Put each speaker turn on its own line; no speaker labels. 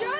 Yeah.